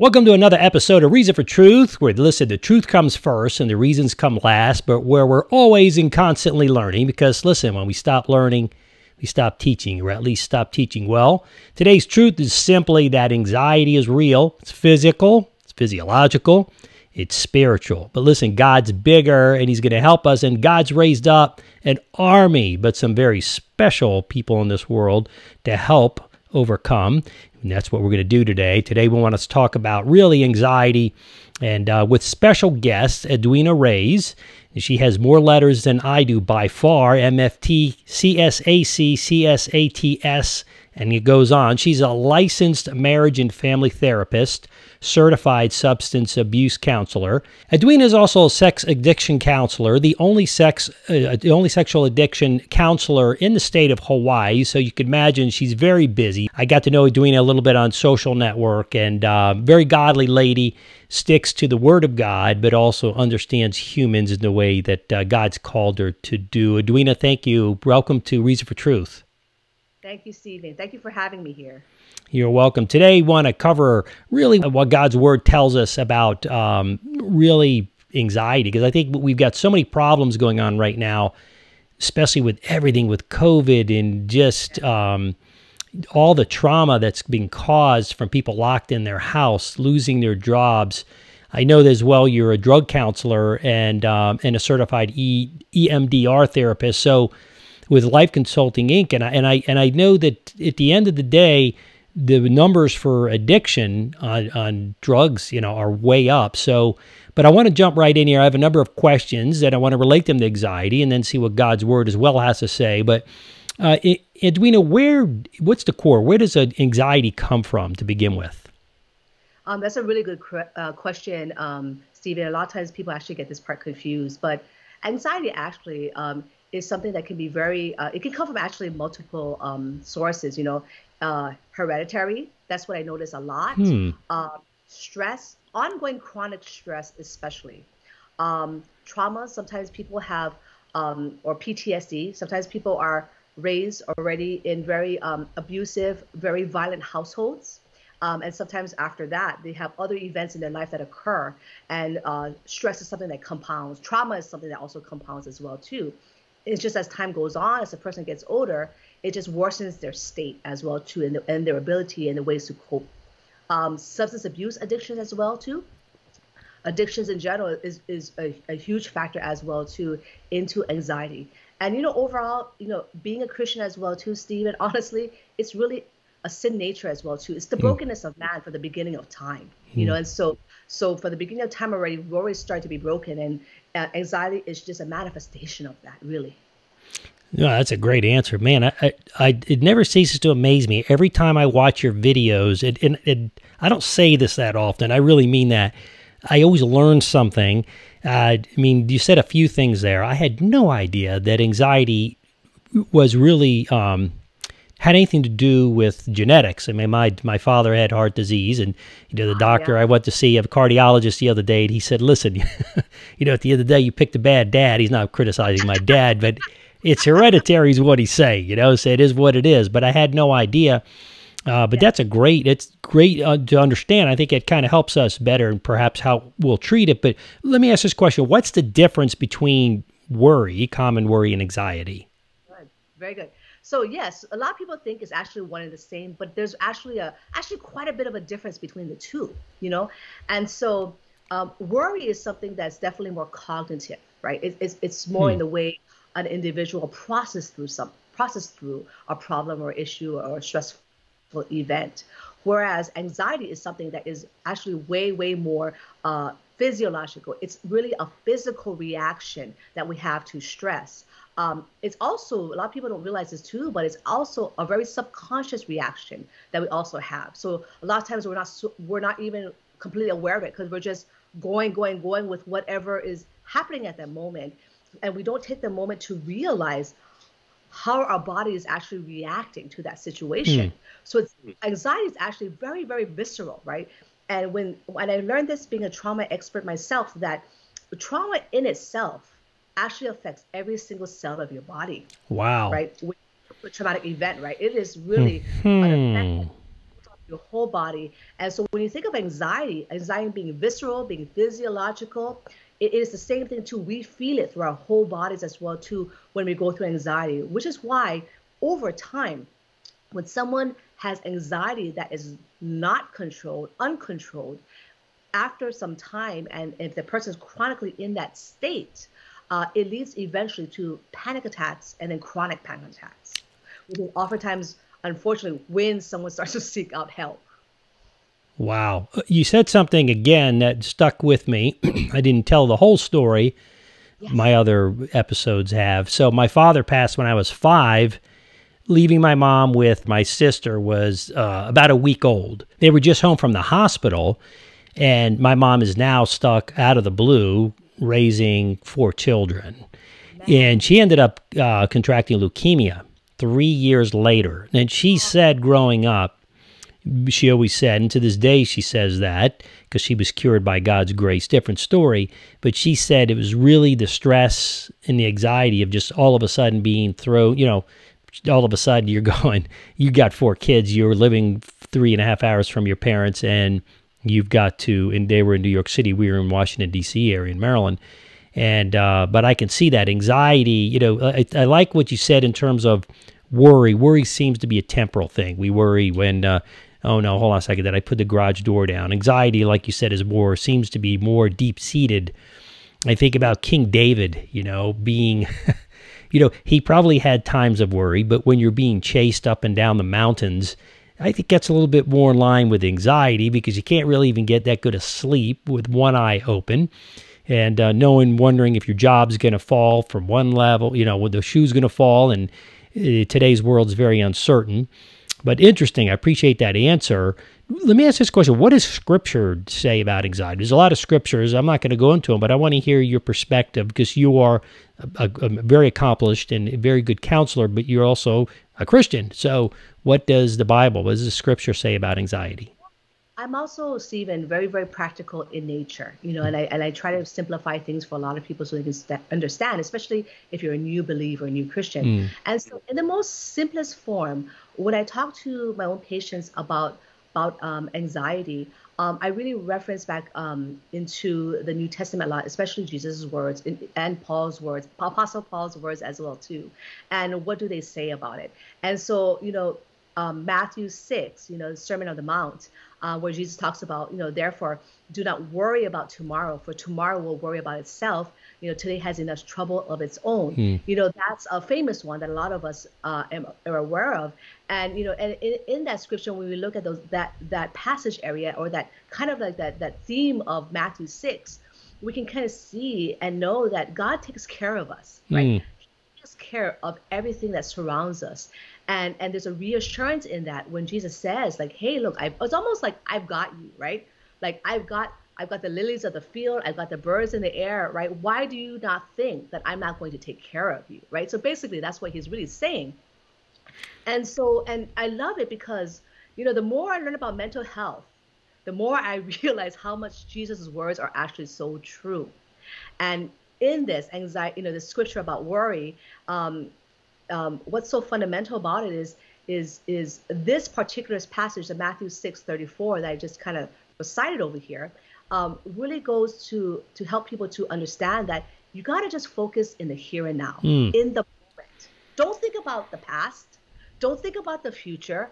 Welcome to another episode of Reason for Truth, where listen, the truth comes first and the reasons come last, but where we're always and constantly learning. Because listen, when we stop learning, we stop teaching, or at least stop teaching well. Today's truth is simply that anxiety is real. It's physical, it's physiological, it's spiritual. But listen, God's bigger and He's going to help us, and God's raised up an army, but some very special people in this world to help overcome. And that's what we're going to do today. Today, we want to talk about really anxiety and uh, with special guest, Edwina Reyes. She has more letters than I do by far MFT, CSAC, CSATS, and it goes on. She's a licensed marriage and family therapist, certified substance abuse counselor. Edwina is also a sex addiction counselor, the only sex, uh, the only sexual addiction counselor in the state of Hawaii. So you can imagine she's very busy. I got to know Edwina a little bit on social network, and uh, very godly lady, sticks to the Word of God, but also understands humans in the way that uh, God's called her to do. Edwina, thank you. Welcome to Reason for Truth. Thank you, Stephen. Thank you for having me here. You're welcome. Today, we want to cover really what God's Word tells us about um, really anxiety, because I think we've got so many problems going on right now, especially with everything with COVID and just um, all the trauma that's being caused from people locked in their house, losing their jobs. I know as well you're a drug counselor and um, and a certified e- EMDR therapist. So with Life Consulting Inc. And I, and I and I know that at the end of the day, the numbers for addiction on, on drugs, you know, are way up. So, but I want to jump right in here. I have a number of questions that I want to relate them to anxiety, and then see what God's Word as well has to say. But uh, Edwina, where what's the core? Where does anxiety come from to begin with? Um, that's a really good uh, question, um, Stephen. A lot of times people actually get this part confused, but anxiety actually um, is something that can be very uh, it can come from actually multiple um, sources you know uh, hereditary that's what i notice a lot. Hmm. uh, stress ongoing chronic stress especially. Um, trauma sometimes people have um, or ptsd sometimes people are raised already in very um, abusive very violent households. Um, and sometimes after that, they have other events in their life that occur, and uh, stress is something that compounds. Trauma is something that also compounds as well too it's just as time goes on, as the person gets older, it just worsens their state as well too, and, the, and their ability and the ways to cope. Um, substance abuse addictions as well too. Addictions in general is is a, a huge factor as well too into anxiety. And you know, overall, you know, being a Christian as well too, Stephen. Honestly, it's really a sin nature as well too. It's the hmm. brokenness of man for the beginning of time. You know, hmm. and so so for the beginning of time already, we already start to be broken, and uh, anxiety is just a manifestation of that, really. No, that's a great answer, man. I, I, I, it never ceases to amaze me every time I watch your videos. It, and, and I don't say this that often. I really mean that. I always learn something. Uh, I mean, you said a few things there. I had no idea that anxiety was really um, had anything to do with genetics. I mean, my my father had heart disease, and you know the doctor yeah. I went to see a cardiologist the other day, and he said, "Listen, you know, at the end of the day, you picked a bad dad." He's not criticizing my dad, but it's hereditary, is what he's saying. You know, so it is what it is. But I had no idea. Uh, but yeah. that's a great. It's great uh, to understand. I think it kind of helps us better, and perhaps how we'll treat it. But let me ask this question: What's the difference between worry, common worry, and anxiety? Good. Very good. So yes, a lot of people think it's actually one and the same, but there's actually a actually quite a bit of a difference between the two, you know. And so um, worry is something that's definitely more cognitive, right? It, it's it's more hmm. in the way an individual process through some process through a problem or issue or a stressful event. Whereas anxiety is something that is actually way way more uh, physiological. It's really a physical reaction that we have to stress. Um, it's also a lot of people don't realize this too, but it's also a very subconscious reaction that we also have. So a lot of times we're not we're not even completely aware of it because we're just going, going, going with whatever is happening at that moment, and we don't take the moment to realize how our body is actually reacting to that situation. Mm. So it's anxiety is actually very, very visceral, right? And when when I learned this being a trauma expert myself, that trauma in itself actually affects every single cell of your body. Wow. Right? With a traumatic event, right? It is really mm-hmm. your whole body. And so when you think of anxiety, anxiety being visceral, being physiological, it is the same thing too. We feel it through our whole bodies as well too when we go through anxiety, which is why over time, when someone has anxiety that is not controlled, uncontrolled, after some time, and if the person is chronically in that state, uh, it leads eventually to panic attacks and then chronic panic attacks, which is oftentimes, unfortunately, when someone starts to seek out help. Wow. You said something again that stuck with me. I didn't tell the whole story. Yes. My other episodes have. So, my father passed when I was five. Leaving my mom with my sister was uh, about a week old. They were just home from the hospital, and my mom is now stuck out of the blue raising four children. And she ended up uh, contracting leukemia three years later. And she said growing up, she always said, and to this day she says that because she was cured by God's grace, different story. But she said it was really the stress and the anxiety of just all of a sudden being thrown, you know, all of a sudden you're going, you got four kids, you're living three and a half hours from your parents, and you've got to, and they were in New York City, we were in Washington, D.C. area in Maryland. And, uh, but I can see that anxiety, you know, I, I like what you said in terms of worry. Worry seems to be a temporal thing. We worry when, uh, oh no, hold on a second, that I put the garage door down. Anxiety, like you said, is more, seems to be more deep seated. I think about King David, you know, being, you know, he probably had times of worry, but when you're being chased up and down the mountains, I think that's a little bit more in line with anxiety because you can't really even get that good of sleep with one eye open and uh, knowing, wondering if your job's going to fall from one level, you know, when the shoe's going to fall. And uh, today's world is very uncertain. But interesting. I appreciate that answer. Let me ask this question. What does scripture say about anxiety? There's a lot of scriptures. I'm not going to go into them, but I want to hear your perspective because you are a, a, very accomplished and very good counselor, but you're also a Christian. So, what does the Bible, what does the scripture say about anxiety? I'm also, Stephen, very, very practical in nature, you know, and I, and I try to simplify things for a lot of people so they can st- understand, especially if you're a new believer, a new Christian. Mm. And so, in the most simplest form, when I talk to my own patients about about um, anxiety, um, I really reference back um, into the New Testament a lot, especially Jesus' words and Paul's words, Apostle Paul's words as well too. And what do they say about it? And so, you know, um, Matthew 6, you know, the Sermon on the Mount, uh, where Jesus talks about, you know, therefore, do not worry about tomorrow, for tomorrow will worry about itself. You know, today has enough trouble of its own. Hmm. You know, that's a famous one that a lot of us uh, are aware of. And you know, and in, in that scripture, when we look at those that that passage area or that kind of like that that theme of Matthew six, we can kind of see and know that God takes care of us, right? Mm. He takes care of everything that surrounds us and and there's a reassurance in that when jesus says like hey look I, it's almost like i've got you right? Like i've got i've got the lilies of the field. I've got the birds in the air right? Why do you not think that i'm not going to take care of you right? So basically that's what he's really saying. And so and i love it because you know the more i learn about mental health the more i realize how much jesus' words are actually so true. And in this anxiety you know the scripture about worry um, um, what's so fundamental about it is is is this particular passage of Matthew 6 34 that I just kind of recited over here um, really goes to to help people to understand that you got to just focus in the here and now mm. in the moment. Don't think about the past. Don't think about the future.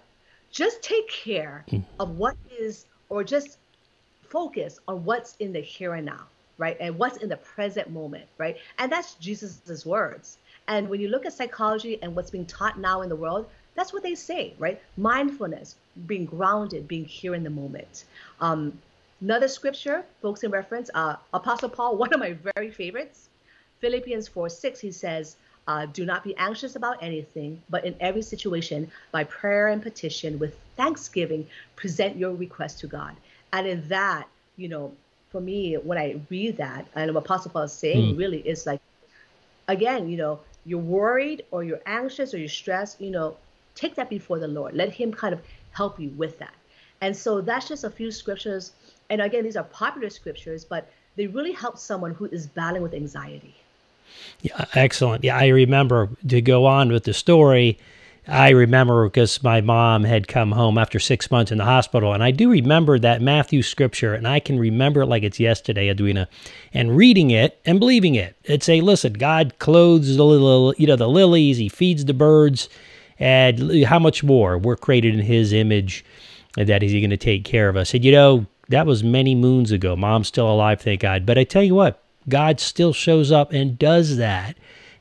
Just take care mm. of what is or just focus on what's in the here and now right? And what's in the present moment right? And that's jesus's words and when you look at psychology and what's being taught now in the world, that's what they say, right? Mindfulness, being grounded, being here in the moment. Um, another scripture, folks in reference, uh, Apostle Paul, one of my very favorites, Philippians 4 6, he says, uh, Do not be anxious about anything, but in every situation, by prayer and petition, with thanksgiving, present your request to God. And in that, you know, for me, when I read that, and what Apostle Paul is saying mm. really is like, again, you know, you're worried or you're anxious or you're stressed, you know, take that before the Lord. Let Him kind of help you with that. And so that's just a few scriptures. And again, these are popular scriptures, but they really help someone who is battling with anxiety. Yeah, excellent. Yeah, I remember to go on with the story. I remember because my mom had come home after six months in the hospital, and I do remember that Matthew scripture, and I can remember it like it's yesterday, Edwina, and reading it and believing it. It'd say, "Listen, God clothes the little, you know, the lilies, He feeds the birds, and how much more? We're created in His image, and that is He going to take care of us." And you know, that was many moons ago. Mom's still alive, thank God. But I tell you what, God still shows up and does that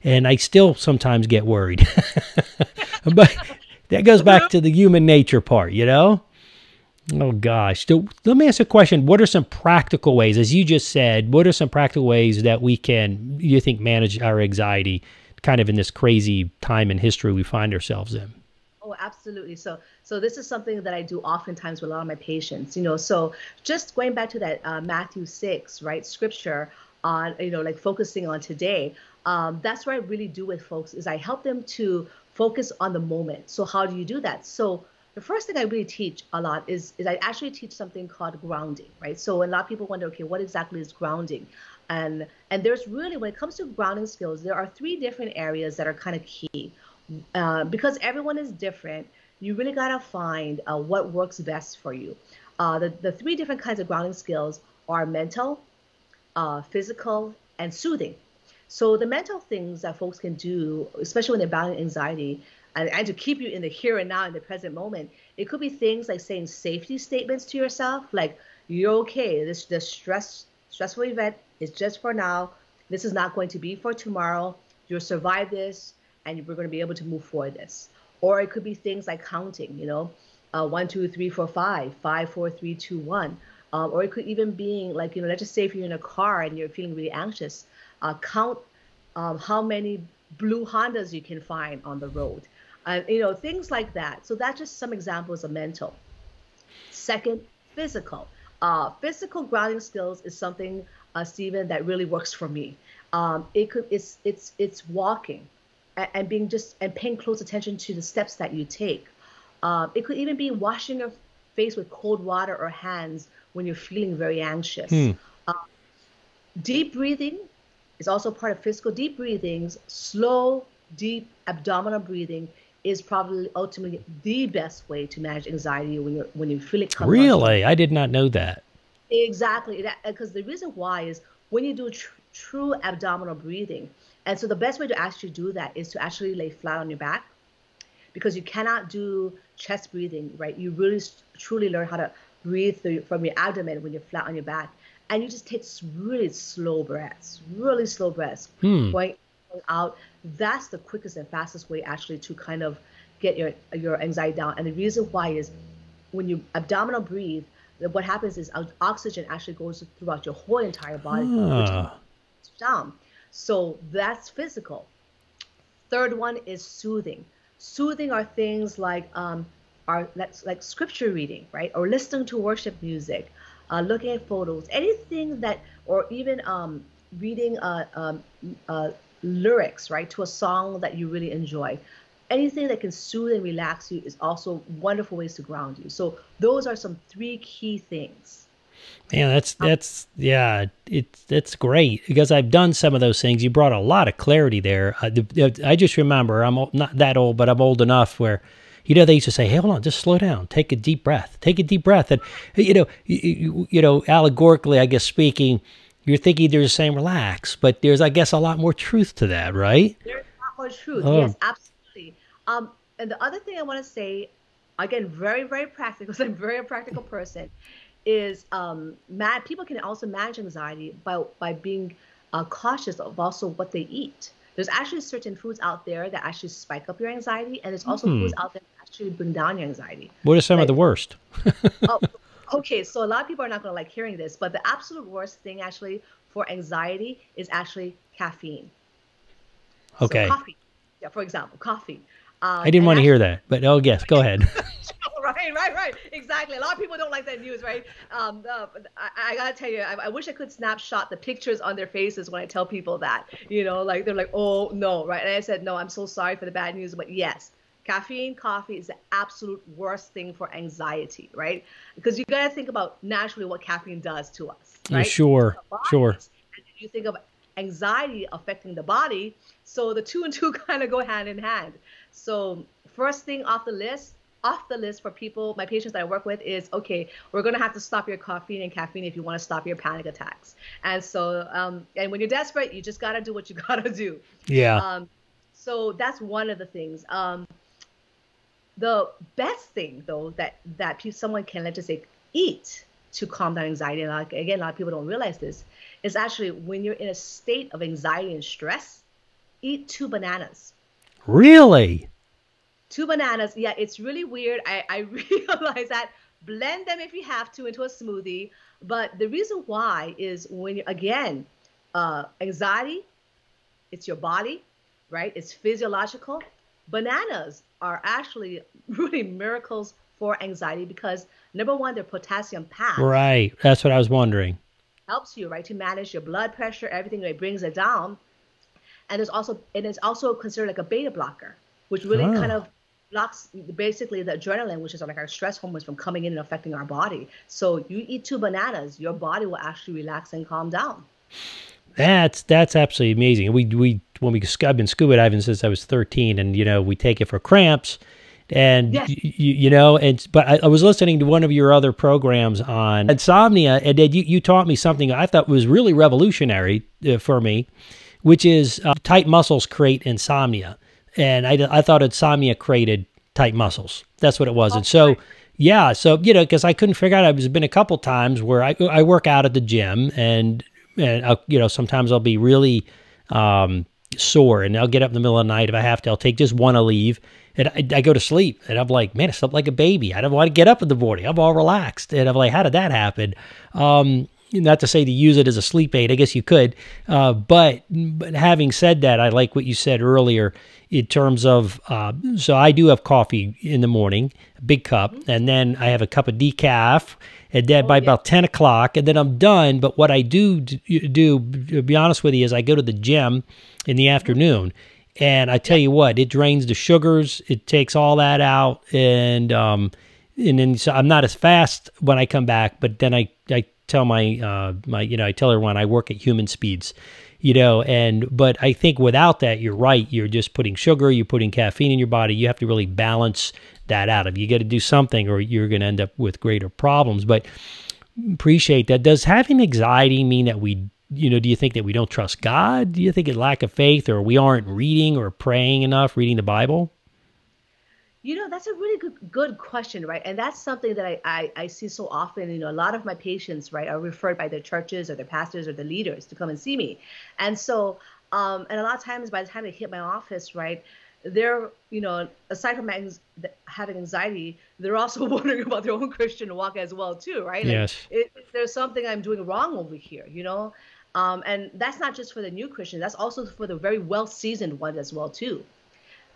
and I still sometimes get worried. but that goes back to the human nature part, you know? Oh gosh. So let me ask a question. What are some practical ways, as you just said, what are some practical ways that we can, you think, manage our anxiety kind of in this crazy time in history we find ourselves in? Oh, absolutely. So, so this is something that I do oftentimes with a lot of my patients. You know, so just going back to that uh, Matthew six, right, scripture on, you know, like focusing on today um, that's what I really do with folks is I help them to focus on the moment. So how do you do that? So the first thing I really teach a lot is is I actually teach something called grounding, right? So a lot of people wonder, okay, what exactly is grounding? And and there's really when it comes to grounding skills, there are three different areas that are kind of key. Uh, because everyone is different, you really gotta find uh, what works best for you. Uh, the the three different kinds of grounding skills are mental, uh, physical, and soothing. So the mental things that folks can do, especially when they're battling anxiety, and, and to keep you in the here and now in the present moment, it could be things like saying safety statements to yourself, like you're okay. This the stress stressful event is just for now. This is not going to be for tomorrow. You'll survive this, and we're going to be able to move forward this. Or it could be things like counting, you know, uh, one, two, three, four, five, five, four, three, two, one. Um, or it could even be like, you know, let's just say if you're in a car and you're feeling really anxious, uh, count um, how many blue Hondas you can find on the road, and you know things like that. So that's just some examples of mental. Second, physical. Uh, physical grounding skills is something, uh, Stephen, that really works for me. Um, it could it's it's it's walking, and, and, being just and paying close attention to the steps that you take. Um, it could even be washing your face with cold water or hands when you're feeling very anxious. Hmm. Uh, deep breathing is also part of physical deep breathings. Slow, deep abdominal breathing is probably ultimately the best way to manage anxiety when you're when you feel it come. Really, I did not know that. Exactly, because uh, the reason why is when you do tr- true abdominal breathing, and so the best way to actually do that is to actually lay flat on your back, because you cannot do chest breathing, right? You really truly learn how to breathe through, from your abdomen when you're flat on your back and you just take really slow breaths, really slow breaths, hmm. going out. That's the quickest and fastest way actually to kind of get your your anxiety down. And the reason why is when you abdominal breathe, what happens is oxygen actually goes throughout your whole entire body, ah. down. So that's physical. Third one is soothing. Soothing are things like um, are like scripture reading, right, or listening to worship music, uh, looking at photos, anything that, or even um, reading uh, um, uh, lyrics, right, to a song that you really enjoy. Anything that can soothe and relax you is also wonderful ways to ground you. So those are some three key things. Yeah, that's um, that's yeah, it's that's great because I've done some of those things. You brought a lot of clarity there. I, I just remember I'm not that old, but I'm old enough where you know, they used to say, "Hey, hold on, just slow down, take a deep breath, take a deep breath." And you know, you, you know, allegorically, I guess speaking, you're thinking they're saying relax, but there's, I guess, a lot more truth to that, right? There's a lot more truth. Oh. Yes, absolutely. Um, and the other thing I want to say, again, very, very practical, because I'm a very practical person, is um, mad. People can also manage anxiety by by being uh, cautious of also what they eat. There's actually certain foods out there that actually spike up your anxiety, and there's also mm. foods out there actually bring down your anxiety. What are some like, of the worst? oh, okay, so a lot of people are not going to like hearing this, but the absolute worst thing actually for anxiety is actually caffeine. Okay. So coffee, yeah, for example, coffee. Um, I didn't want to hear that, but oh yes, go ahead. right, right, right. Exactly. A lot of people don't like that news, right? Um, uh, I, I, gotta tell you, I, I, wish I could snapshot the pictures on their faces when I tell people that. You know, like they're like, oh no, right? And I said, no, I'm so sorry for the bad news, but yes, Caffeine, coffee is the absolute worst thing for anxiety, right? Because you got to think about naturally what caffeine does to us, right? Sure, sure. And you think of anxiety affecting the body, so the two and two kind of go hand in hand. So first thing off the list off the list for people, my patients that I work with is okay, we're gonna have to stop your caffeine and caffeine if you want to stop your panic attacks. And so, um, and when you're desperate, you just gotta do what you gotta do. Yeah. Um, so that's one of the things. Um, the best thing though that that someone can let's say eat to calm down anxiety, and like, again, a lot of people don't realize this, is actually when you're in a state of anxiety and stress, eat two bananas. Really? two bananas. Yeah, it's really weird. I, I realize that. Blend them if you have to into a smoothie. But the reason why is when you again, uh, anxiety, it's your body, right? It's physiological. Bananas are actually really miracles for anxiety because number one, they're potassium packed. Right. That's what I was wondering. Helps you, right, to manage your blood pressure, everything It brings it down. And it's also and it's also considered like a beta blocker, which really oh. kind of blocks basically the adrenaline, which is like our stress hormones from coming in and affecting our body. So you eat two bananas, your body will actually relax and calm down. That's that's absolutely amazing. We we when we I've been scuba diving since I was 13, and you know we take it for cramps, and yes. you, you know and but I, I, was listening to one of your other programs on insomnia, and you you taught me something I thought was really revolutionary uh, for me, which is uh, tight muscles create insomnia and I, I thought insomnia created tight muscles. That's what it was. and so, yeah, so you know, because I couldn't figure out. There's been a couple times where I I work out at the gym, and and I'll, you know sometimes I'll be really um, sore, and I'll get up in the middle of the night if I have to. I'll take just one to leave, and I, I, go to sleep, and I'm like, man, I slept like a baby. I don't want to get up in the morning. I'm all relaxed, and I'm like, how did that happen? Um, not to say to use it as a sleep aid, I guess you could. Uh, but, but having said that, I like what you said earlier in terms of uh, so I do have coffee in the morning, a big cup, and then I have a cup of decaf, and then oh, by yeah. about ten o'clock, and then I'm done. But what I do do, to be honest with you, is I go to the gym in the afternoon, and I tell you what, it drains the sugars, it takes all that out, and um, and then so I'm not as fast when I come back, but then I I tell my uh, my you know I tell everyone I work at human speeds, you know, and but I think without that you're right. You're just putting sugar, you're putting caffeine in your body. You have to really balance that out. If you got to do something, or you're going to end up with greater problems. But appreciate that. Does having anxiety mean that we you know, do you think that we don't trust God? Do you think it's lack of faith or we aren't reading or praying enough, reading the Bible? You know, that's a really good good question, right? And that's something that I, I, I see so often. You know, a lot of my patients, right, are referred by their churches or their pastors or the leaders to come and see me. And so, um, and a lot of times by the time they hit my office, right, they're, you know, aside from having anxiety, they're also wondering about their own Christian walk as well, too, right? Like, yes. It, there's something I'm doing wrong over here, you know? Um, and that's not just for the new Christian, that's also for the very well seasoned ones as well, too.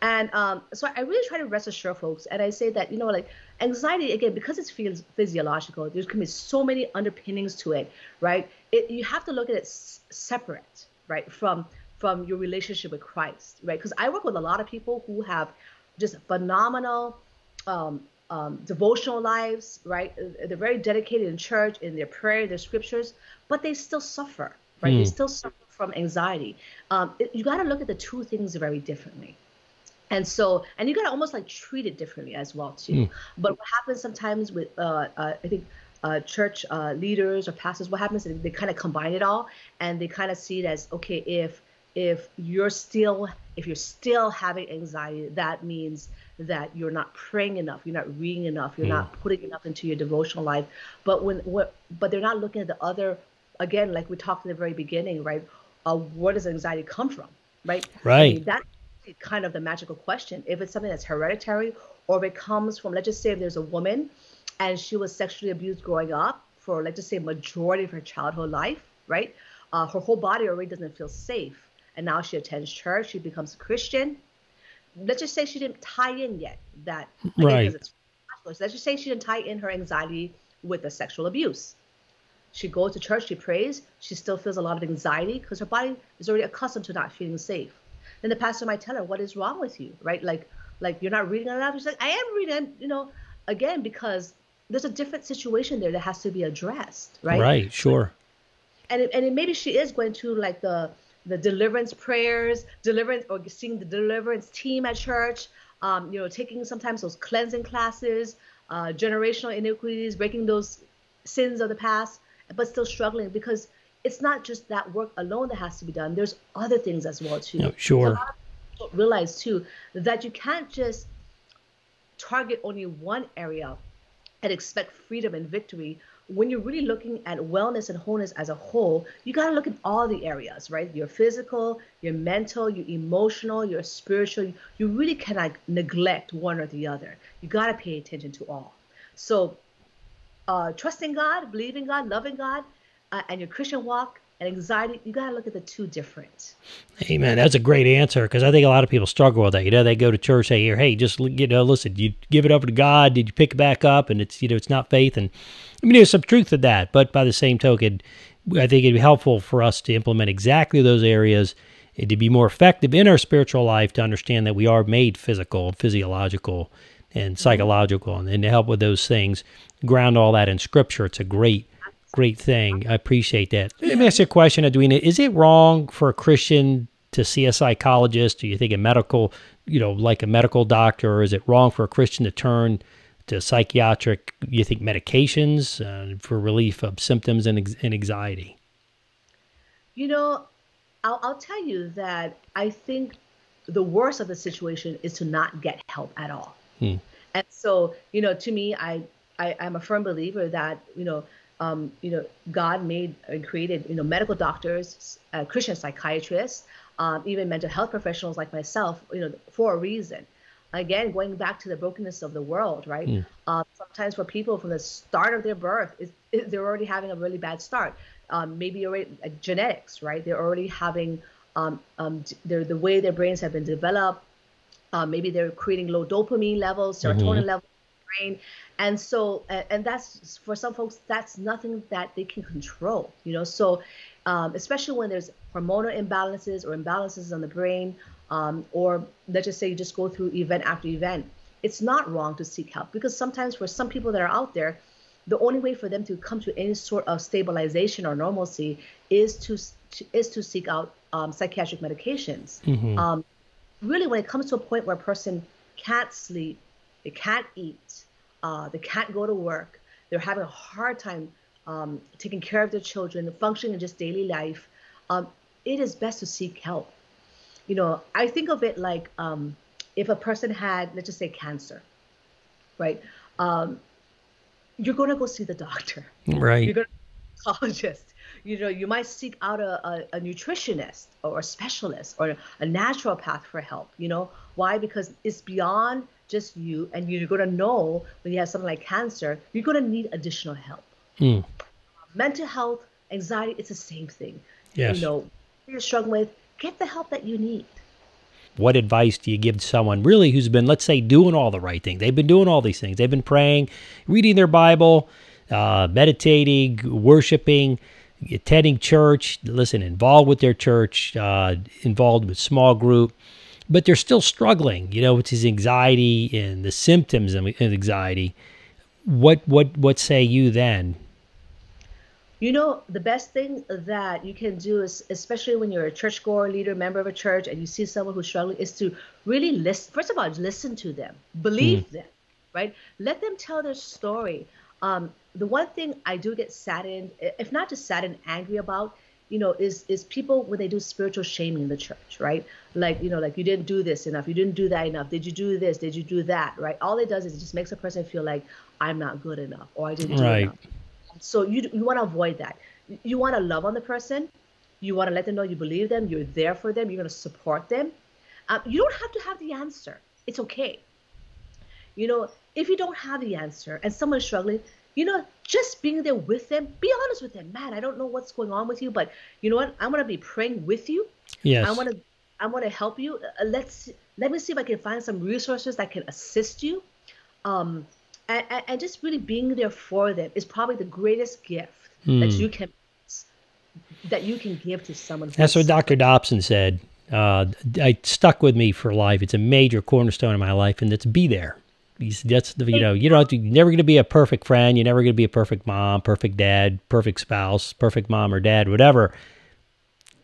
And um, so I really try to rest assure folks, and I say that you know, like anxiety again, because it's physiological, there can be so many underpinnings to it, right? It, you have to look at it s- separate, right, from from your relationship with Christ, right? Because I work with a lot of people who have just phenomenal um, um, devotional lives, right? They're very dedicated in church, in their prayer, their scriptures, but they still suffer, right? Mm. They hmm. still suffer from anxiety. Um, it, you got to look at the two things very differently and so and you gotta almost like treat it differently as well too mm. but what happens sometimes with uh, uh, i think uh, church uh, leaders or pastors what happens is they kind of combine it all and they kind of see it as okay if if you're still if you're still having anxiety that means that you're not praying enough you're not reading enough you're mm. not putting enough into your devotional life but when what but they're not looking at the other again like we talked in the very beginning right uh, where does anxiety come from right right I mean, that kind of the magical question. If it's something that's hereditary or if it comes from, let's just say if there's a woman and she was sexually abused growing up for, let's just say, majority of her childhood life, right? Uh, her whole body already doesn't feel safe. And now she attends church, she becomes a Christian. Let's just say she didn't tie in yet that, right. let's just say she didn't tie in her anxiety with the sexual abuse. She goes to church, she prays, she still feels a lot of anxiety because her body is already accustomed to not feeling safe then the pastor might tell her, "What is wrong with you?" Right? Like, like you're not reading enough. She's like, "I am reading." You know, again because there's a different situation there that has to be addressed, right? Right. Sure. And it, and it, maybe she is going to like the the deliverance prayers, deliverance or seeing the deliverance team at church. um, you know, taking sometimes those cleansing classes, uh, generational iniquities, breaking those sins of the past, but still struggling because it's not just that work alone that has to be done. There's other things as well too. No, sure. Realize too that you can't just target only one area and expect freedom and victory when you're really looking at wellness and wholeness as a whole, you got to look at all the areas, right? Your physical, your mental, your emotional, your spiritual. You really cannot neglect one or the other. You got to pay attention to all. So, uh, trusting God, believing God, loving God, uh, and your Christian walk and anxiety, you got to look at the two different. Amen. That's a great answer because I think a lot of people struggle with that. You know, they go to church, they hear, hey, just you know, listen, you give it over to God. Did you pick it back up? And it's you know, it's not faith. And I mean, there's some truth to that. But by the same token, I think it'd be helpful for us to implement exactly those areas and to be more effective in our spiritual life to understand that we are made physical, physiological, and mm-hmm. psychological, and, and to help with those things, ground all that in Scripture. It's a great great thing. I appreciate that. Let me ask you a question, Edwina. Is it wrong for a Christian to see a psychologist? Do you think a medical, you know, like a medical doctor, or is it wrong for a Christian to turn to psychiatric, you think, medications uh, for relief of symptoms and, and anxiety? You know, I'll, I'll tell you that I think the worst of the situation is to not get help at all. Hmm. And so, you know, to me, I, I I'm a firm believer that you know um, you know, God made and created, you know, medical doctors, uh, Christian psychiatrists, um, even mental health professionals like myself, you know, for a reason. Again, going back to the brokenness of the world, right? Mm. Uh, sometimes for people from the start of their birth, it, it, they're already having a really bad start. Um, maybe already uh, genetics, right? They're already having um, um, the way their brains have been developed. Maybe they're creating low dopamine levels, serotonin mm-hmm. levels brain. And so and that's for some folks that's nothing that they can control you know? So um, especially when there's hormonal imbalances or imbalances on the brain um, or let's just say you just go through event after event it's not wrong to seek help because sometimes for some people that are out there the only way for them to come to any sort of stabilization or normalcy is to is to seek out um, psychiatric medications. Mm-hmm. Um, really when it comes to a point where a person can't sleep they can't eat. Uh, they can't go to work. They're having a hard time um, taking care of their children, functioning in just daily life. Um, it is best to seek help. You know, I think of it like um, if a person had, let's just say, cancer, right? Um, you're going to go see the doctor. Right. You're going to psychologist. You know, you might seek out a, a, a nutritionist or a specialist or a naturopath for help. You know, why? Because it's beyond just you, and you're going to know when you have something like cancer, you're going to need additional help. Mm. Mental health, anxiety, it's the same thing. Yes. You know, you're struggling with, get the help that you need. What advice do you give someone really who's been, let's say, doing all the right things? They've been doing all these things. They've been praying, reading their Bible, uh, meditating, worshiping, attending church, listen, involved with their church, uh, involved with small group but they're still struggling, you know, with his anxiety and the symptoms of anxiety. What what what say you then? You know, the best thing that you can do is, especially when you're a churchgoer, leader, member of a church, and you see someone who's struggling, is to really listen. First of all, listen to them, believe mm. them, right? Let them tell their story. Um, the one thing I do get saddened, if not just saddened, angry about, you know, is is people when they do spiritual shaming in the church, right? Like, you know, like you didn't do this enough, you didn't do that enough. Did you do this? Did you do that? Right? All it does is it just makes a person feel like I'm not good enough or I didn't do right. enough. So you you want to avoid that. You want to love on the person. You want to let them know you believe them. You're there for them. You're going to support them. Um, you don't have to have the answer. It's okay. You know, if you don't have the answer and someone's struggling, you know, just being there with them, be honest with them. Man, I don't know what's going on with you, but you know what? I'm gonna be praying with you. Yes. I wanna I wanna help you. Uh, let's let me see if I can find some resources that can assist you. Um, and, and just really being there for them is probably the greatest gift that hmm. you can that you can give to someone. That's what Dr. Dobson said. Uh, I stuck with me for life. It's a major cornerstone of my life, and it's be there. That's the, you know, you don't, you're never going to be a perfect friend. You're never going to be a perfect mom, perfect dad, perfect spouse, perfect mom or dad, whatever.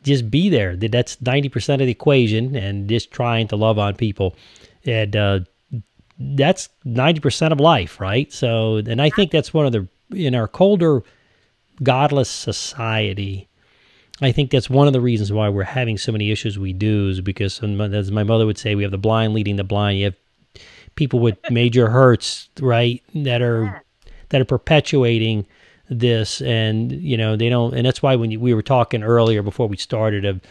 Just be there. That's 90% of the equation and just trying to love on people and uh, that's ninety percent of life, right? So, and I think that's one of the in our colder, godless society. I think that's one of the reasons why we're having so many issues we do is because, as my mother would say, we have the blind leading the blind. You have people with major hurts, right, that are that are perpetuating this, and you know they don't, and that's why when you, we were talking earlier before we started of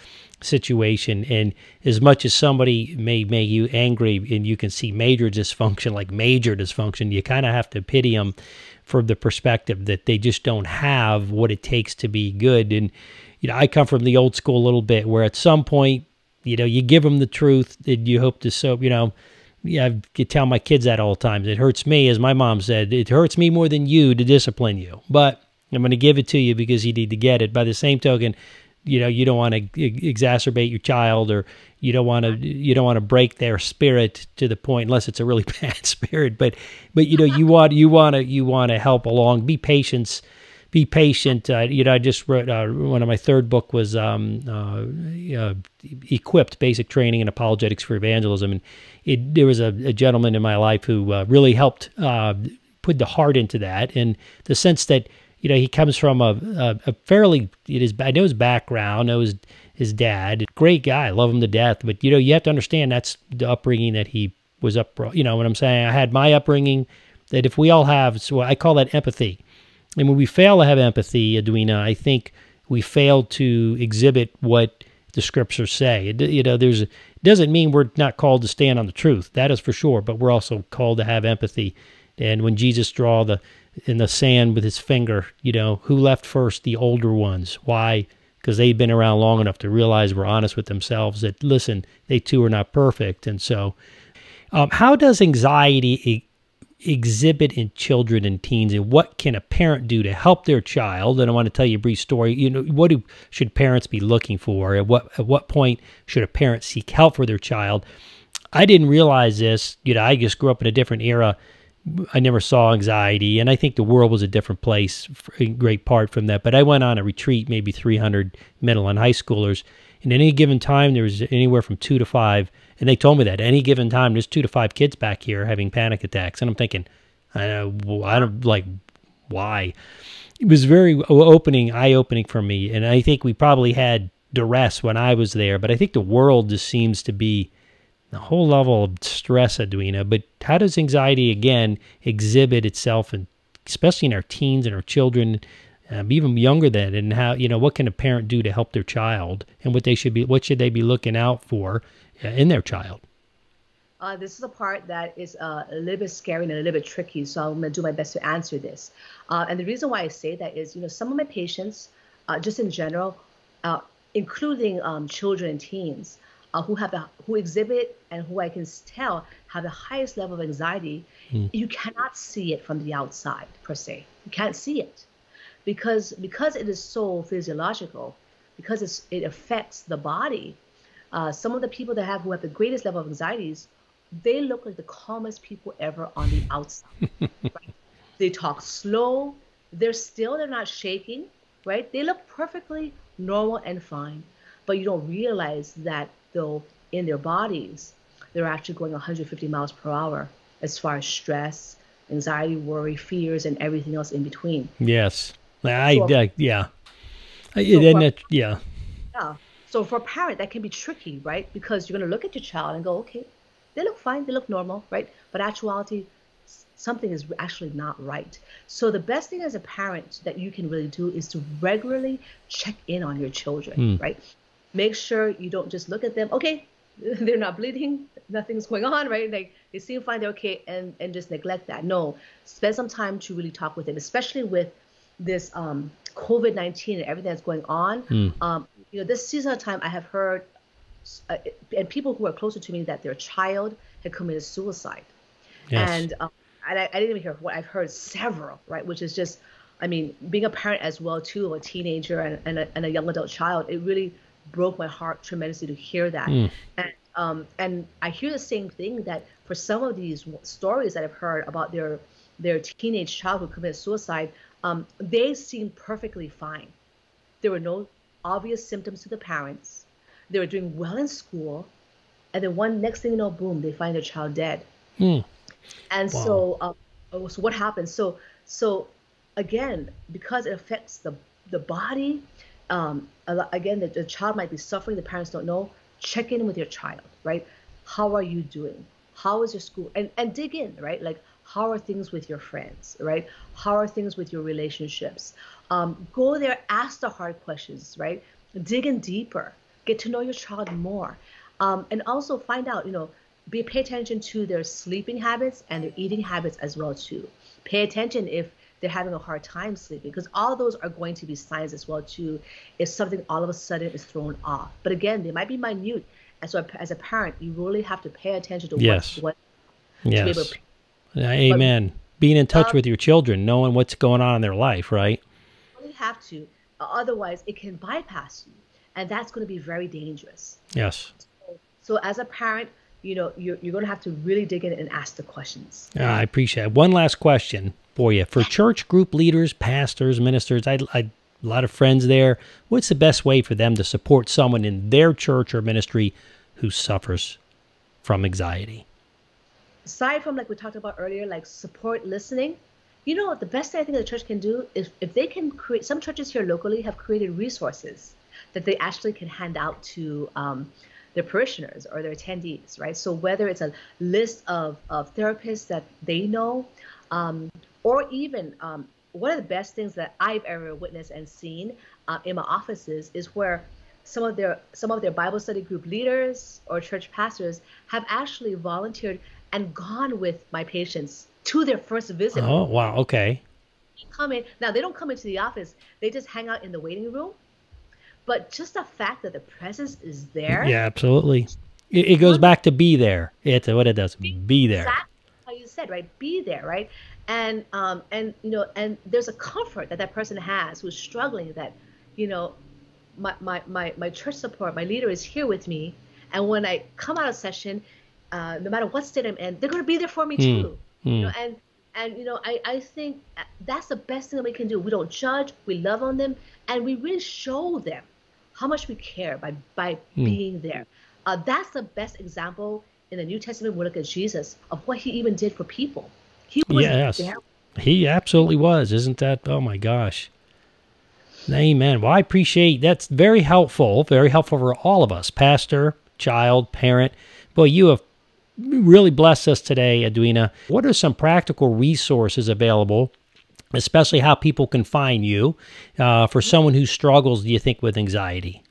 situation, and as much as somebody may make you angry, and you can see major dysfunction, like major dysfunction, you kind of have to pity them from the perspective that they just don't have what it takes to be good, and you know I come from the old school a little bit, where at some point, you know, you give them the truth, and you hope to so, you know yeah, I tell my kids that all the time. It hurts me, as my mom said, it hurts me more than you to discipline you. But I'm going to give it to you because you need to get it. By the same token, you know, you don't want to exacerbate your child or you don't want to you don't want to break their spirit to the point unless it's a really bad spirit. But but you know, you want you want to you want to help along. Be patient be patient. Uh, you know, I just wrote uh, one of my third book was um, uh, uh equipped basic training and apologetics for evangelism, and it, there was a, a, gentleman in my life who uh, really helped uh, put the heart into that, and the sense that you know he comes from a, a, a fairly it is I know his background, I know his his dad, great guy, love him to death, but you know you have to understand that's the upbringing that he was up. You know what I'm saying? I had my upbringing that if we all have, so I call that empathy and when we fail to have empathy, Edwina, I think we fail to exhibit what the scriptures say. It, you know, there's doesn't mean we're not called to stand on the truth. That is for sure. But we're also called to have empathy. And when Jesus draw the in the sand with his finger, you know, who left first? The older ones. Why? Because they've been around long enough to realize we're honest with themselves. That listen, they too are not perfect. And so, um, how does anxiety exhibit in children and teens and what can a parent do to help their child? And i want to tell you a brief story. You know what do, should parents be looking for? At what at what point should a parent seek help for their child? I didn't realize this. You know i just grew up in a different era. I never saw anxiety and i think the world was a different place in great part from that. But i went on a retreat maybe 300 middle and high schoolers and at any given time there was anywhere from two to five and they told me that any given time, there's two to five kids back here having panic attacks. And I'm thinking, I don't, I don't like, why? It was very opening, eye opening for me. And I think we probably had duress when I was there, but I think the world just seems to be a whole level of stress, Edwina. But how does anxiety, again, exhibit itself, and especially in our teens and our children? Um, even younger than and how you know what can a parent do to help their child and what they should be what should they be looking out for in their child? Uh, this is a part that is uh, a little bit scary and a little bit tricky, so I'm going to do my best to answer this. Uh, and the reason why I say that is, you know, some of my patients, uh, just in general, uh, including um, children and teens, uh, who have the, who exhibit and who I can tell have the highest level of anxiety, mm. you cannot see it from the outside per se. You can't see it because because it is so physiological, because it affects the body uh, some of the people that have who have the greatest level of anxieties, they look like the calmest people ever on the outside. right? They talk slow. They're still they're not shaking, right? They look perfectly normal and fine, but you don't realize that though in their bodies they're actually going 150 miles per hour as far as stress, anxiety, worry, fears, and everything else in between. Yes, I, so, I yeah, so yeah. Yeah. So for a parent, that can be tricky, right? Because you're going to look at your child and go, okay, they look fine, they look normal, right? But actuality, something is actually not right. So the best thing as a parent that you can really do is to regularly check in on your children, mm. right? Make sure you don't just look at them, okay, they're not bleeding, nothing's going on, right? Like they seem fine, they're okay, and and just neglect that. No, spend some time to really talk with them, especially with this um, COVID 19 and everything that's going on. Mm. Um, you know, this season of time, I have heard, uh, and people who are closer to me, that their child had committed suicide. Yes. And, um, and I, I, didn't even hear what I've heard several, right? Which is just, I mean, being a parent as well too, a teenager and, and, a, and a young adult child, it really broke my heart tremendously to hear that. Mm. And um, and I hear the same thing that for some of these stories that I've heard about their their teenage child who committed suicide, um, they seemed perfectly fine. There were no obvious symptoms to the parents. They were doing well in school, and then one next thing you know, boom, they find their child dead. Hmm. And Wow. so, um, so what happens? So, so again, because it affects the the body, um, again, the, the child might be suffering. The parents don't know. Check in with your child, right? How are you doing? How is your school? And and dig in, right? Like how are things with your friends, right? How are things with your relationships? Um, go there, ask the hard questions, right? Dig in deeper. Get to know your child more, um, and also find out, you know, be pay attention to their sleeping habits and their eating habits as well too. Pay attention if they're having a hard time sleeping because all those are going to be signs as well too if something all of a sudden is thrown off. But again, they might be minute. And so as a parent, you really have to pay attention to Yes. what, what to be able Yes. to Amen. Being in touch Um, with your children, knowing what's going on in their life, right? really have to. Uh, Otherwise, it can bypass you, and that's going to be very dangerous. Yes. So as a parent, you know, you're, you're going to have to really dig in and ask the questions. Yeah, I appreciate it. One last question for you. For church group leaders, pastors, ministers, I, I a lot of friends there. What's the best way for them to support someone in their church or ministry who suffers from anxiety? Aside from like we talked about earlier, like support listening, you know, the best thing I think the church can do is if they can create, some churches here locally have created resources that they actually can hand out to um, their parishioners or their attendees, right? So whether it's a list of, of therapists that they know, um, or even um, one of the best things that I've ever witnessed and seen uh, in my offices is where some of their some of their Bible study group leaders or church pastors have actually volunteered and gone with my patients to their first visit. Oh, wow. Okay. Come in now. They don't come into the office. They just hang out in the waiting room. But just the fact that the presence is there. Yeah, absolutely. It, it goes back to be there. It's what it does. Be there. Exactly how you said, right? Be there, right? And um and you know and there's a comfort that that person has who's struggling that, you know, my my my, my church support, my leader is here with me, and when I come out of session, uh, no matter what state I'm in, they're gonna be there for me too. You know, and and you know I I think that's the best thing that we can do. We don't judge, we love on them, and we really show them how much we care by by being there. Uh, that's the best example in the New Testament. We look at Jesus of what he even did for people. He was Yes. there. He absolutely was. Isn't that? Oh my gosh. Amen. Well, I appreciate that's very helpful, very helpful for all of us, pastor, child, parent. Boy, you have really blessed us today, Edwina. What are some practical resources available, especially how people can find you uh, for someone who struggles, do you think, with anxiety?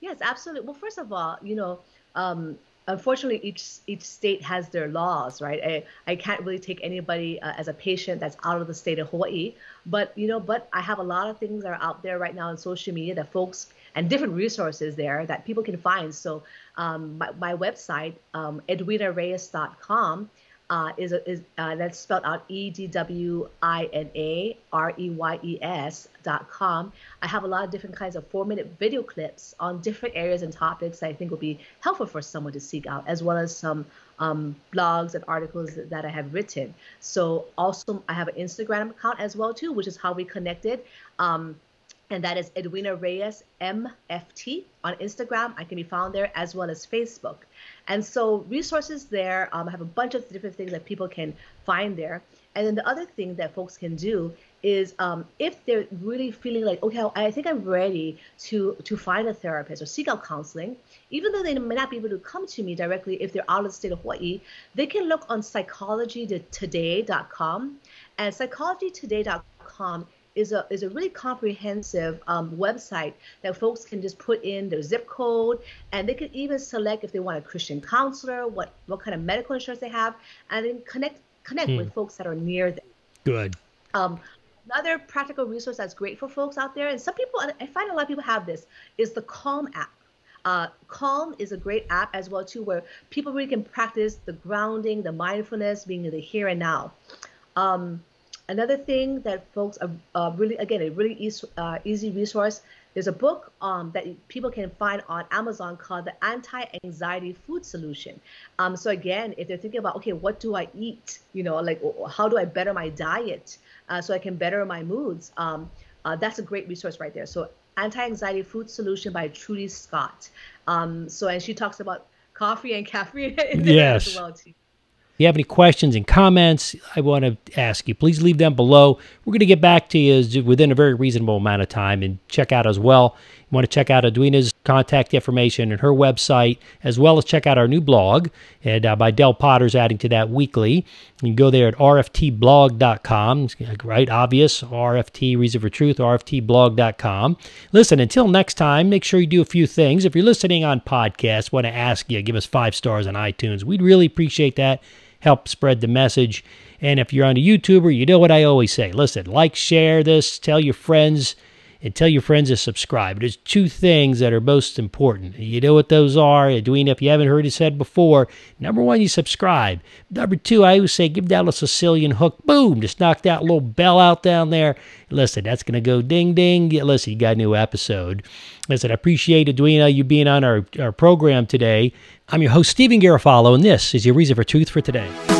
Yes, absolutely. Well, first of all, you know, um, unfortunately, each each state has their laws, right? I, I can't really take anybody uh, as a patient that's out of the state of Hawaii, but you know, but I have a lot of things that are out there right now on social media that folks and different resources there that people can find. So um, my, my website, um, edwinareyes.com, uh, is, is uh, that's spelled out E D W I N A R E Y E S dot com. I have a lot of different kinds of four minute video clips on different areas and topics that I think will be helpful for someone to seek out, as well as some um, blogs and articles that I have written. So also I have an Instagram account as well too, which is how we connected. Um, and that is Edwina Reyes MFT on Instagram. I can be found there as well as Facebook. And so resources there. Um, I have a bunch of different things that people can find there. And then the other thing that folks can do is um, if they're really feeling like, okay, I think I'm ready to to find a therapist or seek out counseling, even though they may not be able to come to me directly if they're out of the state of Hawaii, they can look on psychologytoday.com. And psychologytoday.com is a is a really comprehensive um, website that folks can just put in their zip code, and they can even select if they want a Christian counselor, what what kind of medical insurance they have, and then connect connect with folks that are near them. Good. Um, another practical resource that's great for folks out there, and some people I find a lot of people have this, is the Calm app. Uh, Calm is a great app as well too, where people really can practice the grounding, the mindfulness, being in the here and now. Um, another thing that folks are uh, really again a really easy, uh, easy resource there's a book um, that people can find on amazon called the anti-anxiety food solution. Um, so again if they're thinking about okay what do i eat? You know like how do i better my diet uh, so i can better my moods? Um, uh, that's a great resource right there. So anti-anxiety food solution by trudy scott. Um, so and she talks about coffee and caffeine in there Yes. as well too. If you have any questions and comments, I want to ask you, please leave them below. We're going to get back to you within a very reasonable amount of time and check out as well. You want to check out Edwina's contact information and her website, as well as check out our new blog and uh, by Dell Potter's adding to that weekly. You can go there at rftblog.com, right? Obvious, RFT, Reason for Truth, rftblog.com. Listen, until next time, make sure you do a few things. If you're listening on podcasts, want to ask you, give us five stars on iTunes. We'd really appreciate that help spread the message. And if you're on a YouTuber, you know what I always say. Listen, like, share this, tell your friends, and tell your friends to subscribe. There's two things that are most important. You know what those are, Edwina, if you haven't heard it said before. Number one, you subscribe. Number two, I always say give that a Sicilian hook. Boom, just knock that little bell out down there. Listen, that's going to go ding, ding. Listen, you got a new episode. Listen, I appreciate Edwina, you being on our, our program today. I'm your host, Steven Garofalo, and this is your Reason for Truth for today.